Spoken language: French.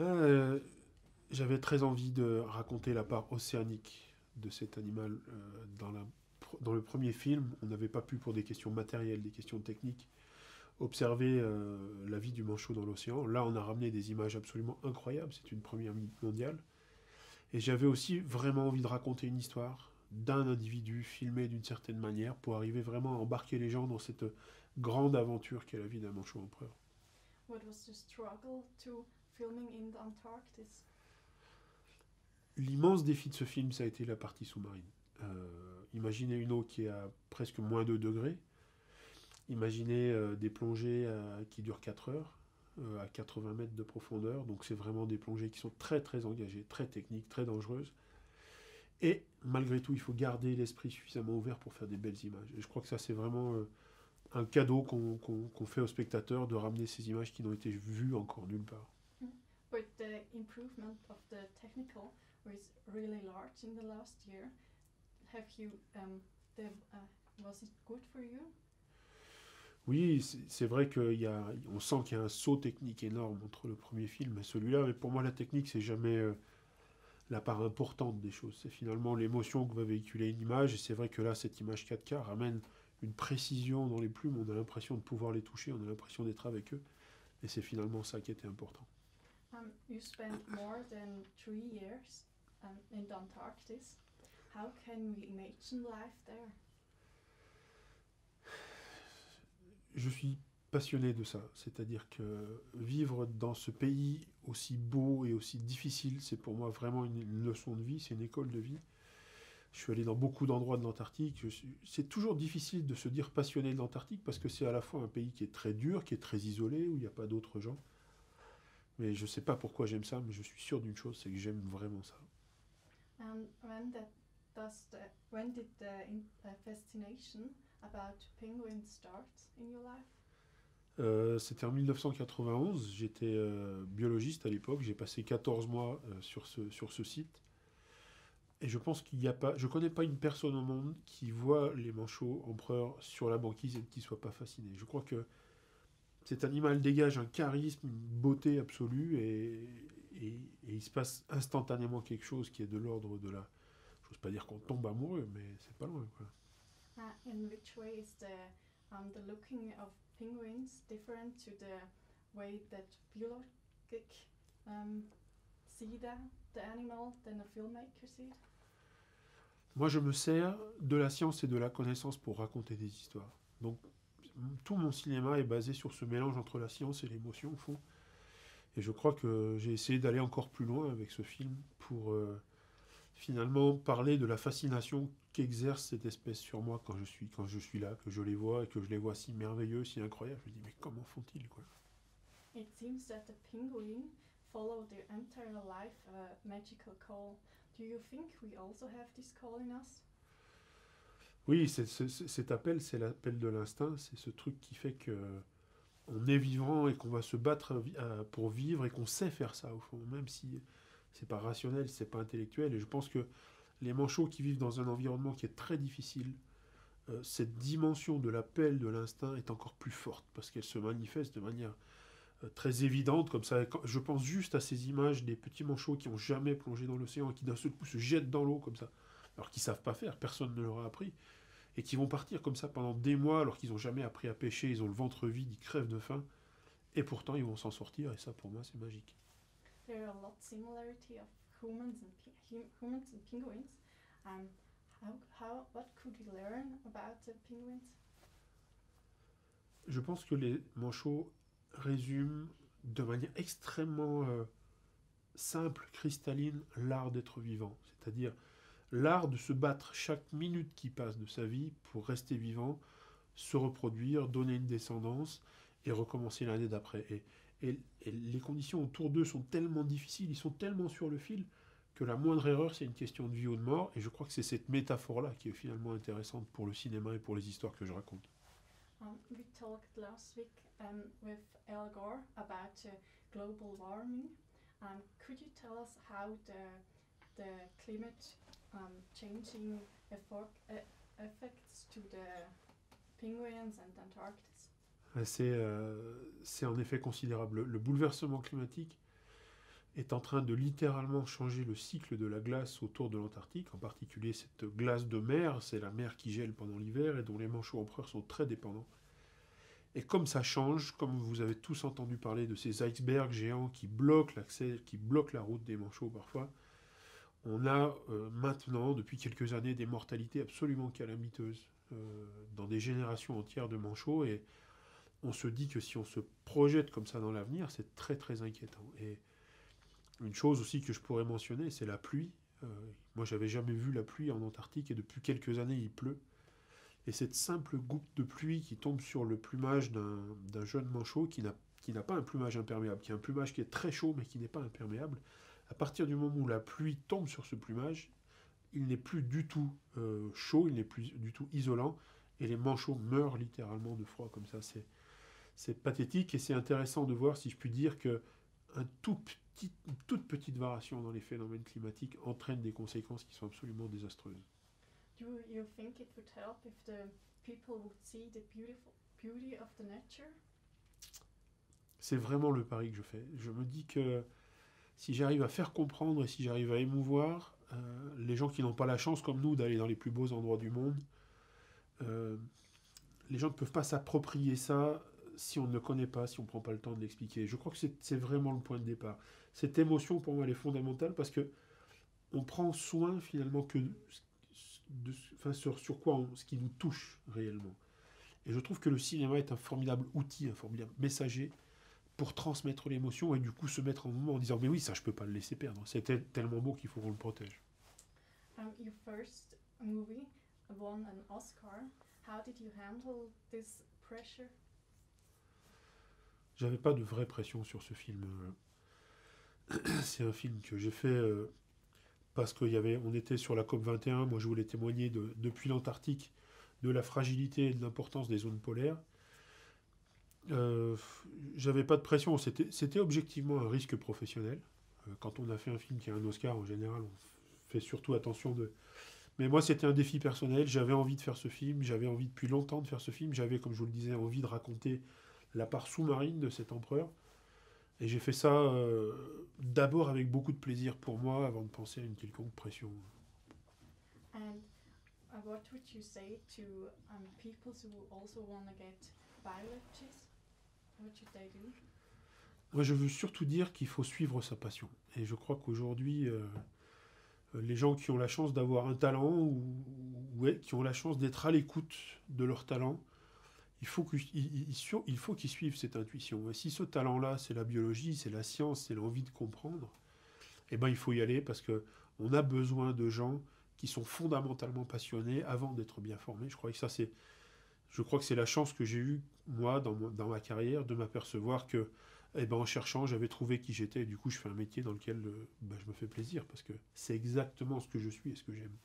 Euh, J'avais très envie de raconter la part océanique de cet animal euh, dans le premier film. On n'avait pas pu, pour des questions matérielles, des questions techniques, observer euh, la vie du manchot dans l'océan. Là, on a ramené des images absolument incroyables. C'est une première mondiale. Et j'avais aussi vraiment envie de raconter une histoire d'un individu filmé d'une certaine manière pour arriver vraiment à embarquer les gens dans cette grande aventure qu'est la vie d'un manchot empereur. What was the struggle to filming in the Antarctic? L'immense défi de ce film, ça a été la partie sous-marine. Euh, imaginez une eau qui est à presque moins 2 degrés. Imaginez euh, des plongées à- qui durent 4 heures, euh, à 80 mètres de profondeur. Donc c'est vraiment des plongées qui sont très très engagées, très techniques, très dangereuses. Et malgré tout, il faut garder l'esprit suffisamment ouvert pour faire des belles images. Et je crois que ça, c'est vraiment euh, un cadeau qu'on fait aux spectateurs de ramener ces images qui n'ont été vues encore nulle part. But the improvement of the technical was really large in the last year. Have you, um, the, uh, was it good for you? Oui, c'est c'est vrai qu'on sent qu'il y a un saut technique énorme entre le premier film et celui-là, mais pour moi, la technique, c'est jamais euh, la part importante des choses. C'est finalement l'émotion que va véhiculer une image, et c'est vrai que là, cette image 4K ramène une précision dans les plumes, on a l'impression de pouvoir les toucher, on a l'impression d'être avec eux, et c'est finalement ça qui était important. Um, you spent more than three years um, in the Antarctic. How can we imagine life there? Je suis passionné de ça, c'est-à-dire que vivre dans ce pays aussi beau et aussi difficile, c'est pour moi vraiment une, une leçon de vie, c'est une école de vie. Je suis allé dans beaucoup d'endroits de l'Antarctique. C'est toujours difficile de se dire passionné de l'Antarctique parce que c'est à la fois un pays qui est très dur, qui est très isolé, où il n'y a pas d'autres gens. Mais je ne sais pas pourquoi j'aime ça, mais je suis sûr d'une chose, c'est que j'aime vraiment ça. And when that does the, when did the in, uh, fascination about penguins start in your life? Euh, C'était en 1991, j'étais euh, biologiste à l'époque, j'ai passé 14 mois euh, sur, ce, sur ce site. Et je pense qu'il n'y a pas, je connais pas une personne au monde qui voit les manchots empereurs sur la banquise et qui soit pas fasciné. Je crois que cet animal dégage un charisme, une beauté absolue et, il se passe instantanément quelque chose qui est de l'ordre de la. J'ose pas dire qu'on tombe amoureux, mais c'est pas loin. Quoi. In which way is the um, the looking of penguins different to the way that biologic um, filmmaker? Moi, je me sers de la science et de la connaissance pour raconter des histoires. Donc, tout mon cinéma est basé sur ce mélange entre la science et l'émotion, au fond. Et je crois que j'ai essayé d'aller encore plus loin avec ce film pour euh, finalement parler de la fascination qu'exerce cette espèce sur moi quand je suis quand je suis là, que je les vois et que je les vois si merveilleux, si incroyables. Je me dis mais comment font-ils quoi? It seems that the penguin their entire life a magical call. Do you think we also have this call in us? Oui, cet appel, c'est l'appel de l'instinct, c'est ce truc qui fait que on est vivant et qu'on va se battre euh, pour vivre et qu'on sait faire ça au fond, même si c'est pas rationnel, c'est pas intellectuel. Et je pense que les manchots qui vivent dans un environnement qui est très difficile, euh, cette dimension de l'appel de l'instinct est encore plus forte parce qu'elle se manifeste de manière euh, très évidente comme ça. Je pense juste à ces images des petits manchots qui ont jamais plongé dans l'océan et qui d'un seul coup se jettent dans l'eau comme ça, alors qu'ils savent pas faire, personne ne leur a appris et qui vont partir comme ça pendant des mois alors qu'ils n'ont jamais appris à pêcher, ils ont le ventre vide, ils crèvent de faim, et pourtant ils vont s'en sortir, et ça pour moi c'est magique. There are a lot of similarity of humans and pe- humans and penguins. Um, how, how, what could we learn about the penguins? Je pense que les manchots résument de manière extrêmement euh, simple, cristalline, l'art d'être vivant, c'est-à-dire l'art de se battre chaque minute qui passe de sa vie pour rester vivant, se reproduire, donner une descendance et recommencer l'année d'après. Et les conditions autour d'eux sont tellement difficiles, ils sont tellement sur le fil que la moindre erreur, c'est une question de vie ou de mort. Et je crois que c'est cette métaphore-là qui est finalement intéressante pour le cinéma et pour les histoires que je raconte. Um, we talked last week um, with Al Gore about uh, global warming. Um, could you tell us how the, the climate um, changing uh, affects to the penguins and Antarctic? C'est euh, c'est en effet considérable. Le, le bouleversement climatique est en train de littéralement changer le cycle de la glace autour de l'Antarctique, en particulier cette glace de mer, c'est la mer qui gèle pendant l'hiver et dont les manchots empereurs sont très dépendants. Et comme ça change, comme vous avez tous entendu parler de ces icebergs géants qui bloquent l'accès, qui bloquent la route des manchots parfois, on a euh, maintenant, depuis quelques années, des mortalités absolument calamiteuses euh, dans des générations entières de manchots. Et on se dit que si on se projette comme ça dans l'avenir, c'est très très inquiétant. Et une chose aussi que je pourrais mentionner, c'est la pluie. Euh, moi, j'avais jamais vu la pluie en Antarctique et depuis quelques années, il pleut. Et cette simple goutte de pluie qui tombe sur le plumage d'un jeune manchot qui n'a pas un plumage imperméable, qui a un plumage qui est très chaud mais qui n'est pas imperméable, à partir du moment où la pluie tombe sur ce plumage, il n'est plus du tout euh, chaud, il n'est plus du tout isolant, et les manchots meurent littéralement de froid comme ça. C'est pathétique et c'est intéressant de voir, si je puis dire, que une toute petite variation dans les phénomènes climatiques entraîne des conséquences qui sont absolument désastreuses. Do you think it would help if the people would see the beautiful beauty of the nature? C'est vraiment le pari que je fais. Je me dis que si j'arrive à faire comprendre et si j'arrive à émouvoir euh, les gens qui n'ont pas la chance comme nous d'aller dans les plus beaux endroits du monde, euh, les gens ne peuvent pas s'approprier ça si on ne le connaît pas, si on ne prend pas le temps de l'expliquer. Je crois que c'est vraiment le point de départ. Cette émotion, pour moi, elle est fondamentale parce que on prend soin finalement que de, enfin, sur, sur quoi on, ce qui nous touche réellement. Et je trouve que le cinéma est un formidable outil, un formidable messager pour transmettre l'émotion et du coup se mettre en mouvement en disant mais oui ça je peux pas le laisser perdre c'est tel- tellement beau qu'il faut qu'on le protège Um, your first movie won an Oscar. How did you handle this pressure? j'avais pas de vraie pression sur ce film Euh, c'est un film que j'ai fait euh, parce qu'il y avait on était sur la COP 21 moi je voulais témoigner de, depuis l'Antarctique de la fragilité et de l'importance des zones polaires. Euh, j'avais pas de pression. C'était c'était objectivement un risque professionnel. Euh, quand on a fait un film qui a un Oscar en général on fait surtout attention de mais moi c'était un défi personnel. J'avais envie de faire ce film. J'avais envie depuis longtemps de faire ce film. J'avais comme je vous le disais envie de raconter la part sous-marine de cet empereur et j'ai fait ça euh, d'abord avec beaucoup de plaisir pour moi avant de penser à une quelconque pression And uh, what would you say to um, people who also want to get biologists? What should they do? Moi, je veux surtout dire qu'il faut suivre sa passion. Et je crois qu'aujourd'hui, euh, euh, les gens qui ont la chance d'avoir un talent ou, ou- ouais, qui ont la chance d'être à l'écoute de leur talent, il faut sur- il suivent cette intuition. Si ce talent-là, c'est la biologie, c'est la science, c'est l'envie de comprendre, eh ben, il faut y aller parce que on a besoin de gens qui sont fondamentalement passionnés avant d'être bien formés. Je crois que ça, c'est, je crois que c'est la chance que j'ai eue moi dans, ma carrière de m'apercevoir que eh ben, en cherchant, j'avais trouvé qui j'étais, du coup, je fais un métier dans lequel euh, ben, je me fais plaisir, parce que c'est exactement ce que je suis et ce que j'aime.